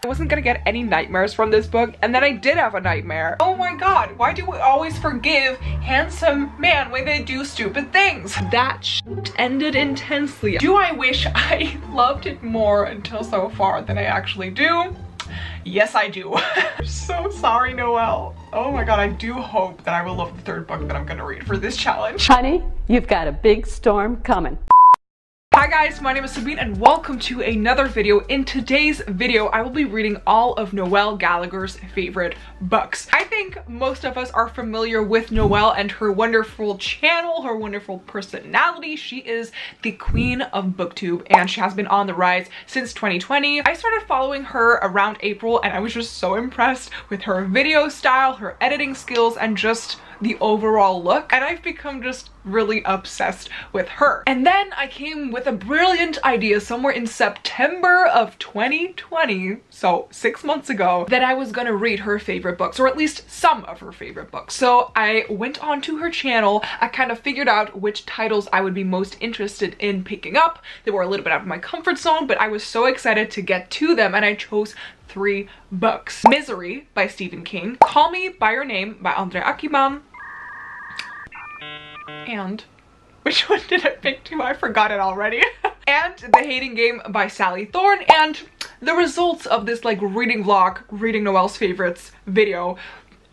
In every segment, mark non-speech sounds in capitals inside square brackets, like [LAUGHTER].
I wasn't gonna get any nightmares from this book and then I did have a nightmare. Oh my god, why do we always forgive handsome man when they do stupid things? That ended intensely. Do I wish [LAUGHS] I loved it more until so far than I actually do? Yes, I do. [LAUGHS] so sorry, Noelle. Oh my god, I do hope that I will love the third book that I'm gonna read for this challenge. Honey, you've got a big storm coming. Hi guys, my name is Sabine and welcome to another video. In today's video, I will be reading all of Noelle Gallagher's favorite books. I think most of us are familiar with Noelle and her wonderful channel, her wonderful personality. She is the queen of booktube and she has been on the rise since 2020. I started following her around April and I was just so impressed with her video style, her editing skills, and just the overall look and I've become just really obsessed with her. And then I came with a brilliant idea somewhere in September of 2020, so six months ago, that I was gonna read her favorite books, or at least some of her favorite books. So I went onto her channel, I kind of figured out which titles I would be most interested in picking up. They were a little bit out of my comfort zone, but I was so excited to get to them and I chose three books. Misery by Stephen King, Call Me By Your Name by Andre Aciman, and which [LAUGHS] one did I pick to? I forgot it already. [LAUGHS] and The Hating Game by Sally Thorne and the results of this like reading vlog, reading Noelle's favorites video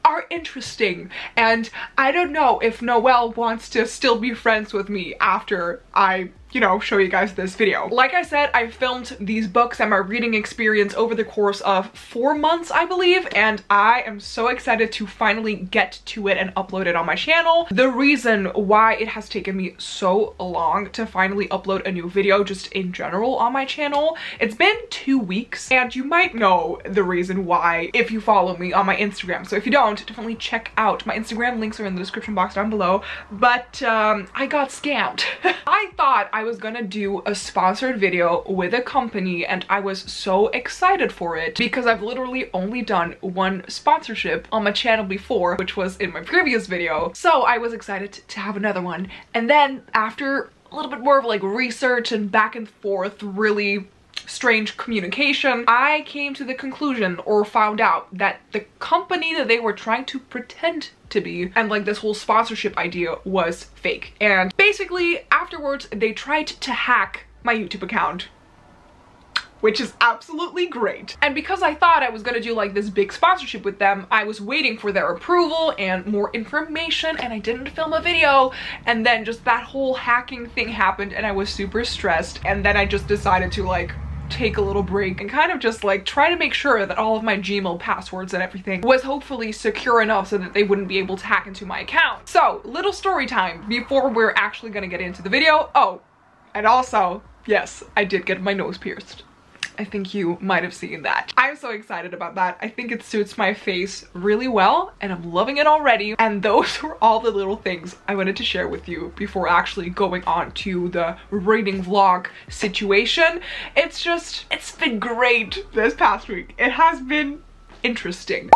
are interesting and I don't know if Noelle wants to still be friends with me after I you know, show you guys this video. Like I said, I filmed these books and my reading experience over the course of four months, I believe, and I am so excited to finally get to it and upload it on my channel. The reason why it has taken me so long to finally upload a new video just in general on my channel, it's been two weeks and you might know the reason why if you follow me on my Instagram. So if you don't, definitely check out my Instagram. Links are in the description box down below. But um, I got scammed. [LAUGHS] I thought I was gonna do a sponsored video with a company and I was so excited for it because I've literally only done one sponsorship on my channel before, which was in my previous video. So I was excited to have another one. And then after a little bit more of like research and back and forth, really strange communication, I came to the conclusion or found out that the company that they were trying to pretend to be and like this whole sponsorship idea was fake. And basically afterwards they tried to hack my YouTube account which is absolutely great. And because I thought I was gonna do like this big sponsorship with them, I was waiting for their approval and more information and I didn't film a video. And then just that whole hacking thing happened and I was super stressed. And then I just decided to like take a little break and kind of just like try to make sure that all of my Gmail passwords and everything was hopefully secure enough so that they wouldn't be able to hack into my account. So little story time before we're actually gonna get into the video. Oh, and also, yes, I did get my nose pierced. I think you might have seen that. I'm so excited about that. I think it suits my face really well and I'm loving it already. And those [LAUGHS] were all the little things I wanted to share with you before actually going on to the reading vlog situation. It's just, it's been great this past week. It has been interesting.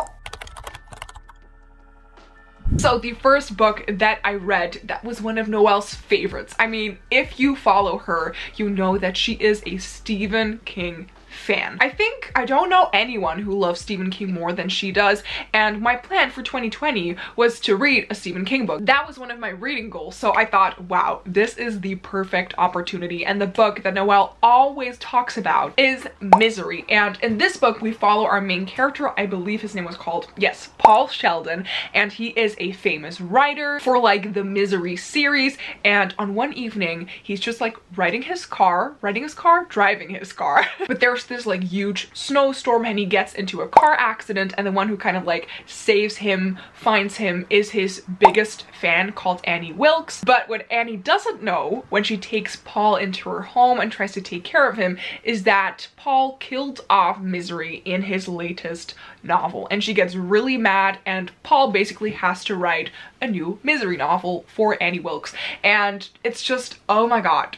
So the first book that I read that was one of Noelle's favorites. I mean, if you follow her, you know that she is a Stephen King fan. I think I don't know anyone who loves Stephen King more than she does and my plan for 2020 was to read a Stephen King book. That was one of my reading goals so I thought wow this is the perfect opportunity and the book that Noelle always talks about is Misery and in this book we follow our main character I believe his name was called yes Paul Sheldon and he is a famous writer for like the Misery series and on one evening he's just like riding his car, riding his car, driving his car [LAUGHS] but there's this like huge snowstorm and he gets into a car accident and the one who kind of like saves him, finds him, is his biggest fan called Annie Wilkes. But what Annie doesn't know when she takes Paul into her home and tries to take care of him is that Paul killed off Misery in his latest novel. And she gets really mad and Paul basically has to write a new Misery novel for Annie Wilkes. And it's just oh my god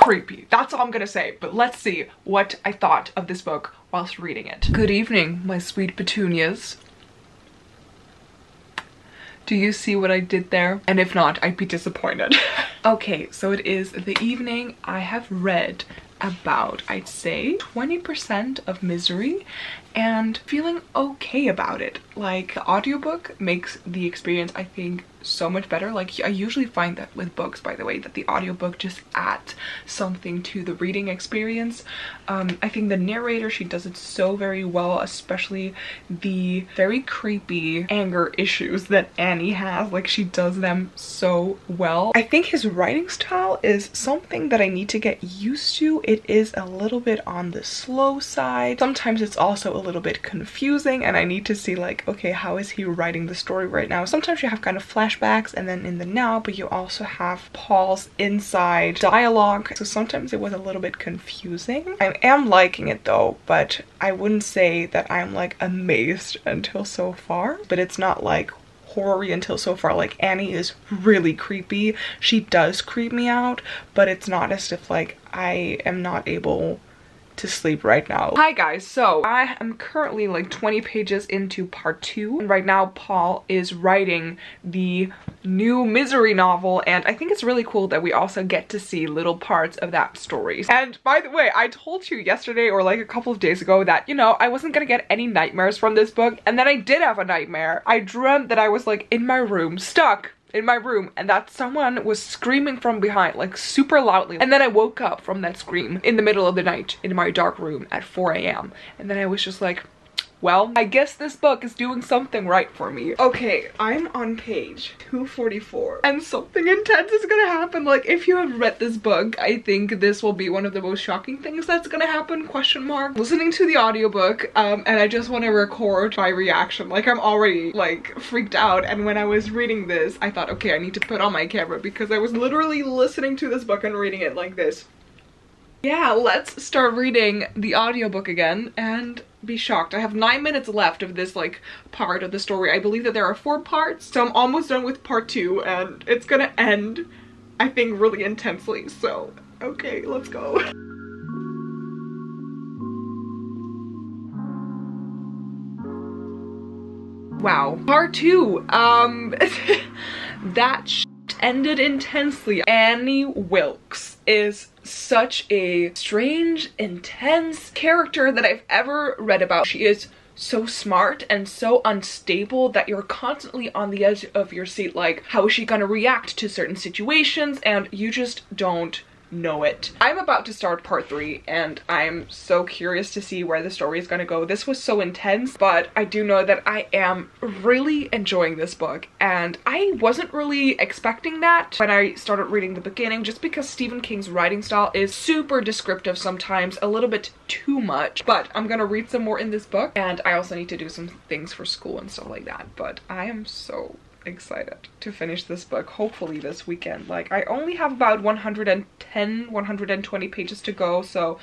creepy. That's all I'm gonna say, but let's see what I thought of this book whilst reading it. Good evening, my sweet petunias. Do you see what I did there? And if not, I'd be disappointed. [LAUGHS] okay, so it is the evening. I have read about, I'd say, 20% of Misery and feeling okay about it. Like the audiobook makes the experience, I think, so much better. Like I usually find that with books, by the way, that the audiobook just adds something to the reading experience. Um, I think the narrator, she does it so very well, especially the very creepy anger issues that Annie has. Like she does them so well. I think his writing style is something that I need to get used to. It is a little bit on the slow side. Sometimes it's also a little bit confusing and I need to see like, okay, how is he writing the story right now? Sometimes you have kind of flashbacks and then in the now, but you also have Paul's inside dialogue. So sometimes it was a little bit confusing. I am liking it though, but I wouldn't say that I'm like amazed until so far, but it's not like horror until so far. Like Annie is really creepy. She does creep me out, but it's not as if like I am not able to sleep right now. Hi guys, so I am currently like 20 pages into part two. And right now Paul is writing the new Misery novel and I think it's really cool that we also get to see little parts of that story. And by the way, I told you yesterday or like a couple of days ago that, you know, I wasn't gonna get any nightmares from this book and then I did have a nightmare. I dreamt that I was like in my room, stuck in my room and that someone was screaming from behind like super loudly and then I woke up from that scream in the middle of the night in my dark room at 4 a.m. and then I was just like well, I guess this book is doing something right for me. Okay, I'm on page 244 and something intense is gonna happen. Like, if you have read this book, I think this will be one of the most shocking things that's gonna happen, question mark. Listening to the audiobook, um, and I just want to record my reaction. Like, I'm already, like, freaked out, and when I was reading this, I thought, okay, I need to put on my camera because I was literally listening to this book and reading it like this. Yeah, let's start reading the audiobook again and be shocked. I have nine minutes left of this like part of the story. I believe that there are four parts, so I'm almost done with part two and it's gonna end, I think, really intensely. So, okay, let's go. [LAUGHS] Wow. Part two. Um, [LAUGHS] that ended intensely. Annie Wilkes is such a strange, intense character that I've ever read about. She is so smart and so unstable that you're constantly on the edge of your seat like how is she gonna react to certain situations and you just don't know it. I'm about to start part three and I'm so curious to see where the story is gonna go. This was so intense, but I do know that I am really enjoying this book and I wasn't really expecting that when I started reading the beginning just because Stephen King's writing style is super descriptive sometimes, a little bit too much, but I'm gonna read some more in this book and I also need to do some things for school and stuff like that, but I am so excited to finish this book hopefully this weekend. Like i only have about 110 120 pages to go so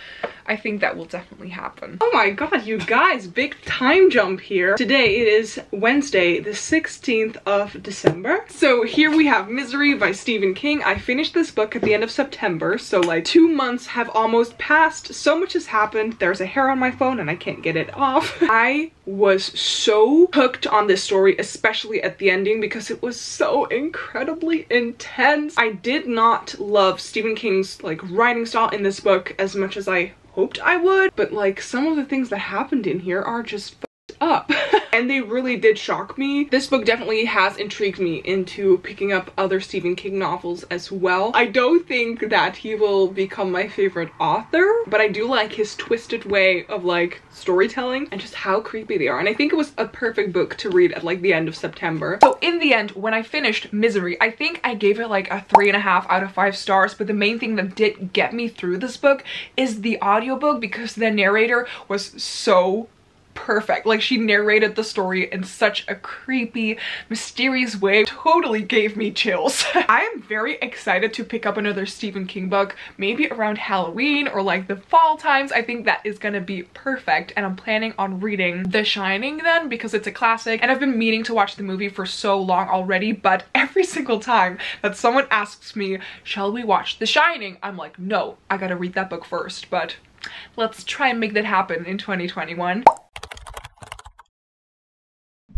i think that will definitely happen. Oh my god you guys big time jump here. Today it is wednesday the 16th of december. So here we have misery by stephen king. I finished this book at the end of september so like two months have almost passed. So much has happened. There's a hair on my phone and i can't get it off. [LAUGHS] I was so hooked on this story especially at the ending because it was so incredibly intense. I did not love Stephen King's like writing style in this book as much as I hoped I would, but like some of the things that happened in here are just up. [LAUGHS] and they really did shock me. This book definitely has intrigued me into picking up other Stephen King novels as well. I don't think that he will become my favorite author, but I do like his twisted way of like storytelling and just how creepy they are. And I think it was a perfect book to read at like the end of September. So in the end, when I finished Misery, I think I gave it like a three and a half out of five stars. But the main thing that did get me through this book is the audiobook because the narrator was so perfect. Like she narrated the story in such a creepy, mysterious way. Totally gave me chills. [LAUGHS] I am very excited to pick up another Stephen King book, maybe around Halloween or like the fall times. I think that is gonna be perfect and I'm planning on reading The Shining then because it's a classic and I've been meaning to watch the movie for so long already but [LAUGHS] every single time that someone asks me, shall we watch The Shining? I'm like, no, I gotta read that book first but let's try and make that happen in 2021.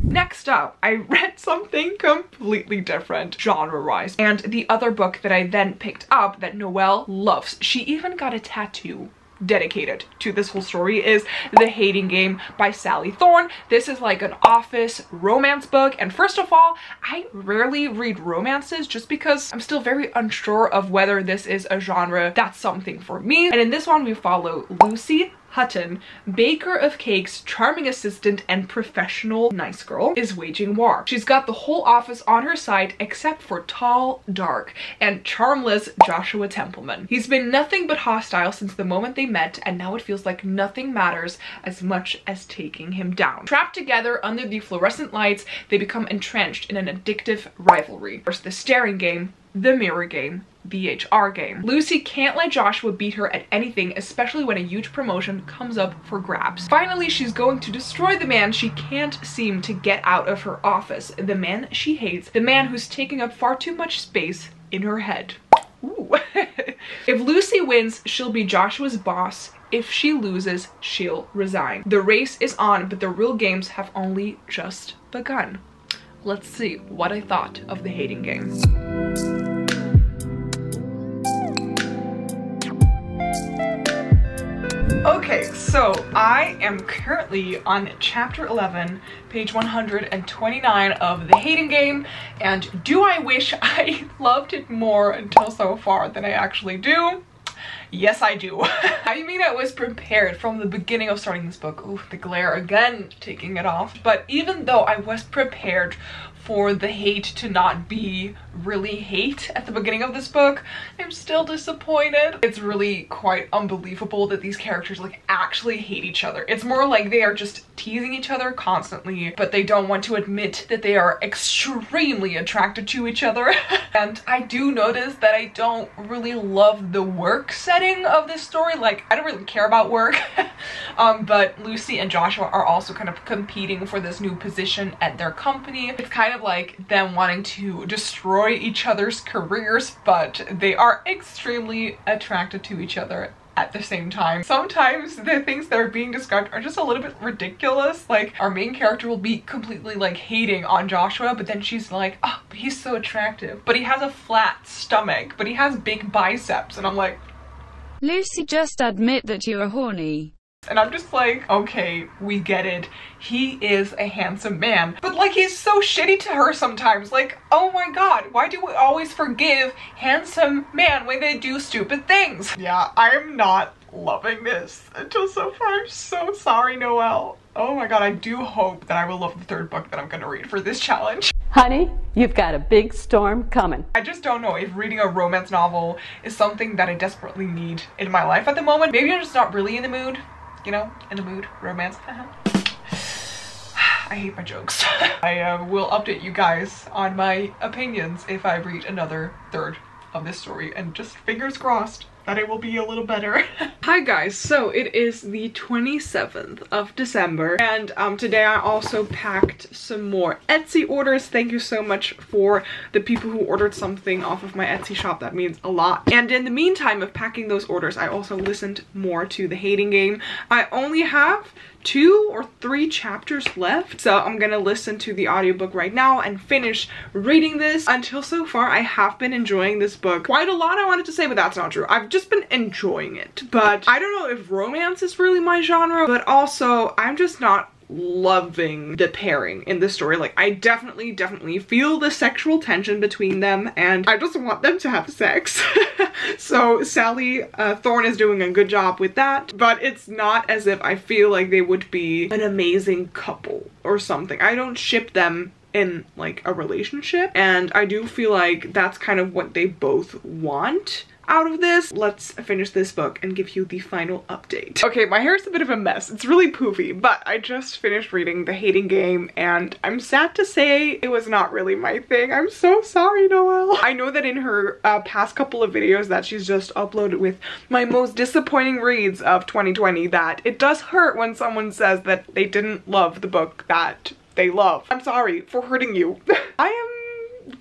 Next up, I read something completely different genre-wise. And the other book that I then picked up that Noelle loves, she even got a tattoo dedicated to this whole story is The Hating Game by Sally Thorne. This is like an office romance book and first of all, I rarely read romances just because I'm still very unsure of whether this is a genre that's something for me. And in this one we follow Lucy, Hutton, baker of cakes, charming assistant, and professional nice girl, is waging war. She's got the whole office on her side except for tall, dark, and charmless Joshua Templeman. He's been nothing but hostile since the moment they met, and now it feels like nothing matters as much as taking him down. Trapped together under the fluorescent lights, they become entrenched in an addictive rivalry. First the staring game, the mirror game, VHR game. Lucy can't let Joshua beat her at anything, especially when a huge promotion comes up for grabs. Finally, she's going to destroy the man she can't seem to get out of her office, the man she hates, the man who's taking up far too much space in her head. [LAUGHS] if Lucy wins, she'll be Joshua's boss. If she loses, she'll resign. The race is on, but the real games have only just begun. Let's see what I thought of the hating game. Okay, so I am currently on chapter 11, page 129 of The Hating Game, and do I wish [LAUGHS] I loved it more until so far than I actually do? Yes, I do. [LAUGHS] I mean, I was prepared from the beginning of starting this book. Ooh, the glare again, taking it off. But even though I was prepared for the hate to not be really hate at the beginning of this book, I'm still disappointed. It's really quite unbelievable that these characters like actually hate each other. It's more like they are just teasing each other constantly, but they don't want to admit that they are extremely attracted to each other. [LAUGHS] and I do notice that I don't really love the work setting of this story. Like, I don't really care about work. [LAUGHS] um, but Lucy and Joshua are also kind of competing for this new position at their company. It's kind of like them wanting to destroy each other's careers, but they are extremely attracted to each other at the same time. Sometimes the things that are being described are just a little bit ridiculous. Like our main character will be completely like hating on Joshua, but then she's like, oh, he's so attractive. But he has a flat stomach, but he has big biceps. And I'm like, Lucy, just admit that you are horny. And I'm just like, okay, we get it. He is a handsome man. But like, he's so shitty to her sometimes. Like, oh my god, why do we always forgive handsome man when they do stupid things? Yeah, I'm not loving this until so far. I'm so sorry, Noelle. Oh my god, I do hope that I will love the third book that I'm gonna read for this challenge. Honey, you've got a big storm coming. I just don't know if reading a romance novel is something that I desperately need in my life at the moment. Maybe I'm just not really in the mood you know, in the mood, romance. [SIGHS] I hate my jokes. [LAUGHS] I uh, will update you guys on my opinions if I read another third of this story and just fingers crossed that it will be a little better. [LAUGHS] Hi guys, so it is the 27th of December and um, today I also packed some more Etsy orders. Thank you so much for the people who ordered something off of my Etsy shop. That means a lot. And in the meantime of packing those orders, I also listened more to The Hating Game. I only have two or three chapters left. So I'm gonna listen to the audiobook right now and finish reading this. Until so far, I have been enjoying this book quite a lot I wanted to say, but that's not true. I've just been enjoying it. But I don't know if romance is really my genre, but also I'm just not loving the pairing in the story. Like, I definitely, definitely feel the sexual tension between them and I just want them to have sex. [LAUGHS] so Sally uh, Thorne is doing a good job with that, but it's not as if I feel like they would be an amazing couple or something. I don't ship them in like a relationship and I do feel like that's kind of what they both want out of this. Let's finish this book and give you the final update. Okay, my hair is a bit of a mess. It's really poofy, but I just finished reading The Hating Game and I'm sad to say it was not really my thing. I'm so sorry, Noelle. I know that in her uh, past couple of videos that she's just uploaded with my most disappointing reads of 2020 that it does hurt when someone says that they didn't love the book that they love. I'm sorry for hurting you. [LAUGHS] I am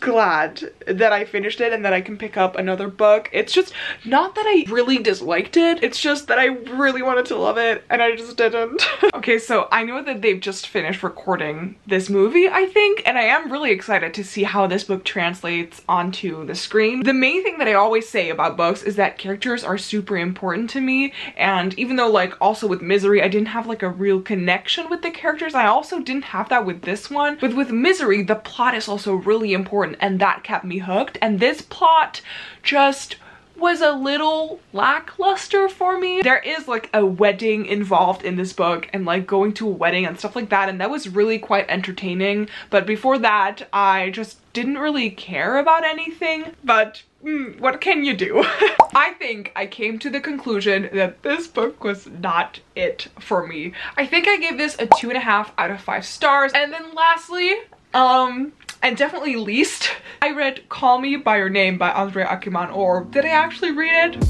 glad that I finished it and that I can pick up another book. It's just not that I really disliked it. It's just that I really wanted to love it and I just didn't. [LAUGHS] okay, so I know that they've just finished recording this movie, I think, and I am really excited to see how this book translates onto the screen. The main thing that I always say about books is that characters are super important to me and even though like also with Misery I didn't have like a real connection with the characters, I also didn't have that with this one. But with Misery, the plot is also really important and that kept me hooked and this plot just was a little lackluster for me. There is like a wedding involved in this book and like going to a wedding and stuff like that and that was really quite entertaining but before that I just didn't really care about anything but mm, what can you do? [LAUGHS] I think I came to the conclusion that this book was not it for me. I think I gave this a two and a half out of five stars and then lastly um and definitely least, I read Call Me By Your Name by Andre Aciman, or did I actually read it?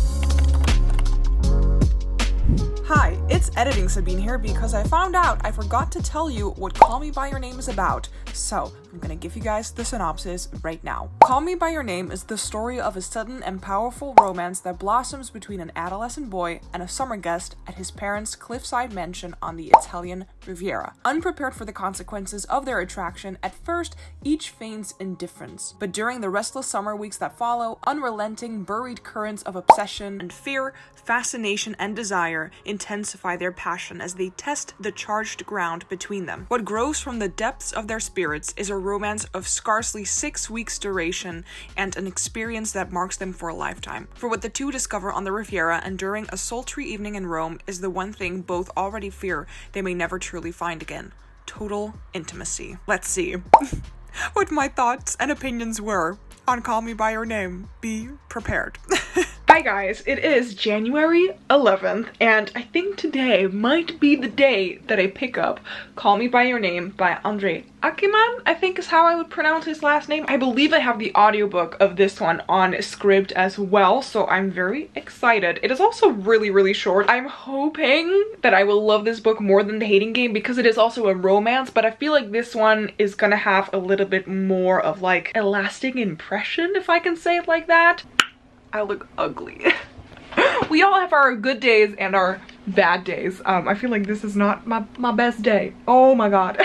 Hi, it's Editing Sabine here because I found out I forgot to tell you what Call Me By Your Name is about. So, I'm gonna give you guys the synopsis right now. Call Me By Your Name is the story of a sudden and powerful romance that blossoms between an adolescent boy and a summer guest at his parents' cliffside mansion on the Italian Riviera. Unprepared for the consequences of their attraction, at first, each feigns indifference. But during the restless summer weeks that follow, unrelenting, buried currents of obsession and fear, fascination, and desire intensify their passion as they test the charged ground between them. What grows from the depths of their spirits is a romance of scarcely six weeks' duration and an experience that marks them for a lifetime. For what the two discover on the Riviera and during a sultry evening in Rome is the one thing both already fear they may never truly find again total intimacy. Let's see [LAUGHS] what my thoughts and opinions were on Call Me By Your Name. Be prepared. [LAUGHS] Hi guys, it is January 11th and I think today might be the day that I pick up Call Me By Your Name by Andre Aciman, I think is how I would pronounce his last name. I believe I have the audiobook of this one on Scribd as well, so I'm very excited. It is also really, really short. I'm hoping that I will love this book more than The Hating Game because it is also a romance, but I feel like this one is gonna have a little bit more of like a lasting impression, if I can say it like that. I look ugly. [LAUGHS] we all have our good days and our bad days. Um, I feel like this is not my, my best day. Oh my god.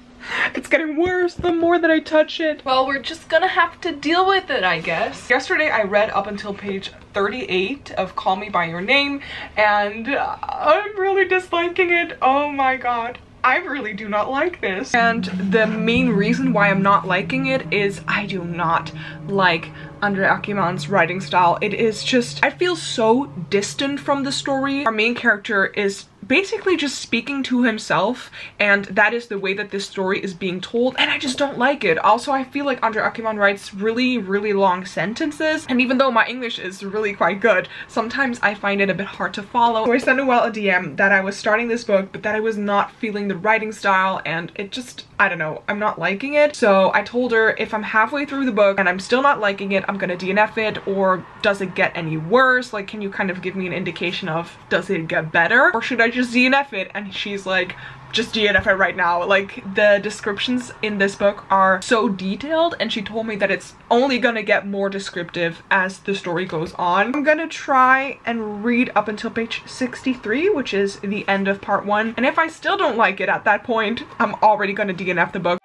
[LAUGHS] it's getting worse the more that I touch it. Well, we're just gonna have to deal with it, I guess. Yesterday I read up until page 38 of Call Me By Your Name and I'm really disliking it. Oh my god. I really do not like this. And the main reason why I'm not liking it is I do not like Andre Aciman's writing style. It is just, I feel so distant from the story. Our main character is basically just speaking to himself and that is the way that this story is being told and I just don't like it. Also, I feel like Andre Aciman writes really, really long sentences and even though my English is really quite good, sometimes I find it a bit hard to follow. So I sent Noelle a DM that I was starting this book but that I was not feeling the writing style and it just, I don't know, I'm not liking it. So I told her if I'm halfway through the book and I'm still not liking it, I'm gonna DNF it or does it get any worse? Like, can you kind of give me an indication of does it get better? Or should I just DNF it? And she's like, just DNF it right now. Like, the descriptions in this book are so detailed and she told me that it's only gonna get more descriptive as the story goes on. I'm gonna try and read up until page 63, which is the end of part one. And if I still don't like it at that point, I'm already gonna DNF the book.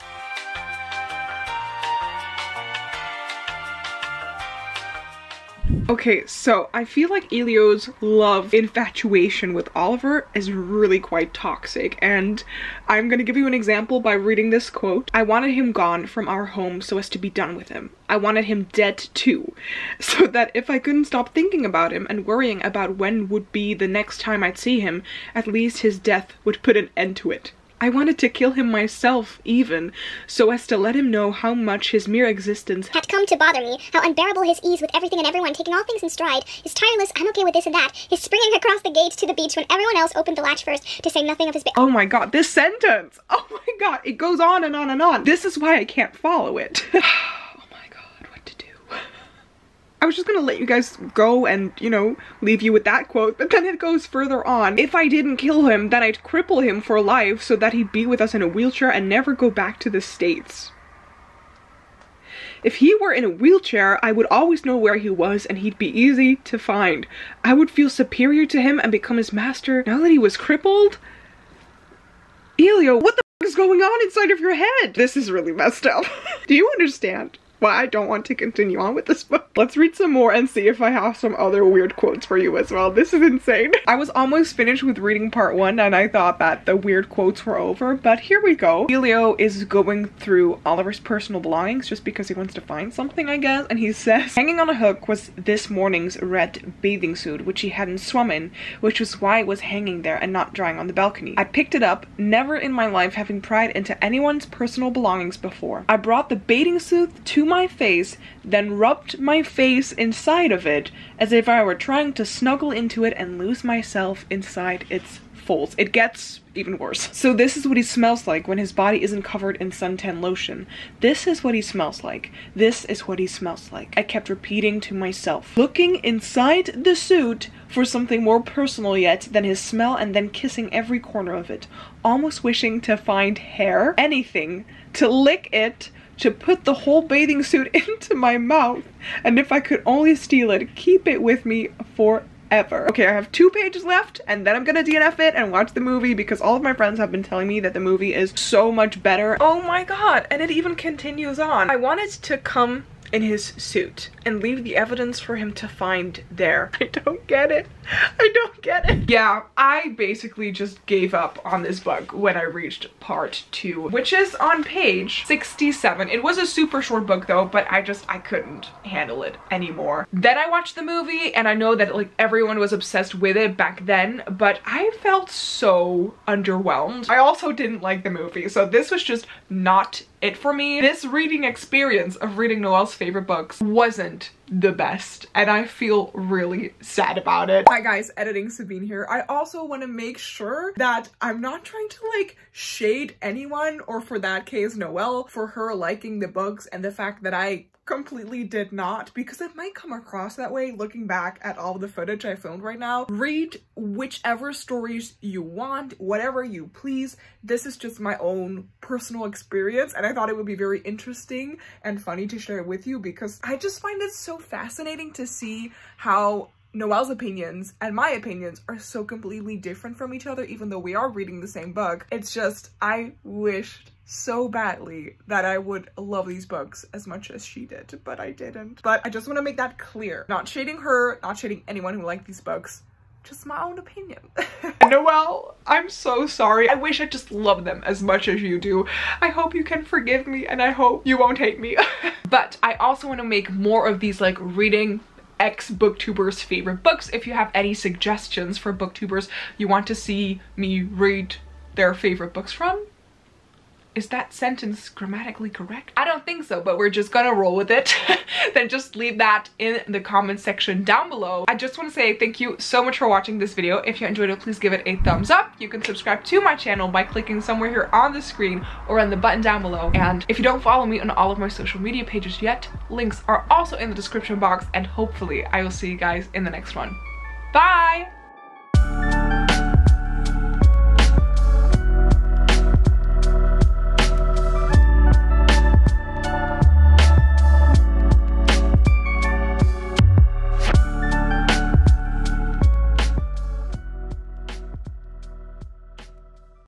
Okay, so I feel like Elio's love infatuation with Oliver is really quite toxic and I'm gonna give you an example by reading this quote. I wanted him gone from our home so as to be done with him. I wanted him dead too, [LAUGHS] so that if I couldn't stop thinking about him and worrying about when would be the next time I'd see him, at least his death would put an end to it. I wanted to kill him myself, even, so as to let him know how much his mere existence had come to bother me, how unbearable his ease with everything and everyone, taking all things in stride, his tireless, I'm okay with this and that, his springing across the gate to the beach when everyone else opened the latch first, to say nothing of his Oh my god, this sentence! Oh my god, it goes on and on and on. This is why I can't follow it. [SIGHS] [SIGHS] I was just gonna let you guys go and, you know, leave you with that quote, but then it goes further on. If I didn't kill him, then I'd cripple him for life so that he'd be with us in a wheelchair and never go back to the States. If he were in a wheelchair, I would always know where he was and he'd be easy to find. I would feel superior to him and become his master now that he was crippled. Elio, what the is going on inside of your head? This is really messed up. [LAUGHS] Do you understand? Why I don't want to continue on with this book. Let's read some more and see if I have some other weird quotes for you as well. This is insane. [LAUGHS] I was almost finished with reading part one and I thought that the weird quotes were over, but here we go. Elio is going through Oliver's personal belongings just because he wants to find something, I guess, and he says, hanging on a hook was this morning's red bathing suit, which he hadn't swum in, which was why it was hanging there and not drying on the balcony. I picked it up, never in my life having pried into anyone's personal belongings before. I brought the bathing suit to my face, then rubbed my face inside of it as if I were trying to snuggle into it and lose myself inside its folds. It gets even worse. So this is what he smells like when his body isn't covered in suntan lotion. This is what he smells like. This is what he smells like. I kept repeating to myself, looking inside the suit for something more personal yet than his smell and then kissing every corner of it, almost wishing to find hair, anything, to lick it, to put the whole bathing suit [LAUGHS] into my mouth. And if I could only steal it, keep it with me forever. Okay, I have two pages left and then I'm gonna DNF it and watch the movie because all of my friends have been telling me that the movie is so much better. Oh my god, and it even continues on. I wanted to come in his suit and leave the evidence for him to find there. [LAUGHS] I don't get it. I don't get it. Yeah, I basically just gave up on this book when I reached part two, which is on page 67. It was a super short book though, but I just, I couldn't handle it anymore. Then I watched the movie and I know that like everyone was obsessed with it back then, but I felt so underwhelmed. I also didn't like the movie, so this was just not it for me. This reading experience of reading Noelle's favorite books wasn't the best and I feel really sad about it. Hi guys, editing Sabine here. I also want to make sure that I'm not trying to like shade anyone or for that case Noelle for her liking the books and the fact that I completely did not because it might come across that way looking back at all the footage I filmed right now. Read whichever stories you want, whatever you please. This is just my own personal experience and I thought it would be very interesting and funny to share with you because I just find it so fascinating to see how Noelle's opinions and my opinions are so completely different from each other even though we are reading the same book. It's just, I wished so badly that I would love these books as much as she did, but I didn't. But I just want to make that clear. Not shading her, not shading anyone who liked these books, just my own opinion. [LAUGHS] Noelle, I'm so sorry. I wish I just loved them as much as you do. I hope you can forgive me and I hope you won't hate me. [LAUGHS] but I also want to make more of these like reading ex booktubers favorite books. If you have any suggestions for booktubers you want to see me read their favorite books from is that sentence grammatically correct? I don't think so, but we're just gonna roll with it. [LAUGHS] then just leave that in the comment section down below. I just want to say thank you so much for watching this video. If you enjoyed it, please give it a thumbs up. You can subscribe to my channel by clicking somewhere here on the screen or on the button down below. And if you don't follow me on all of my social media pages yet, links are also in the description box and hopefully I will see you guys in the next one. Bye!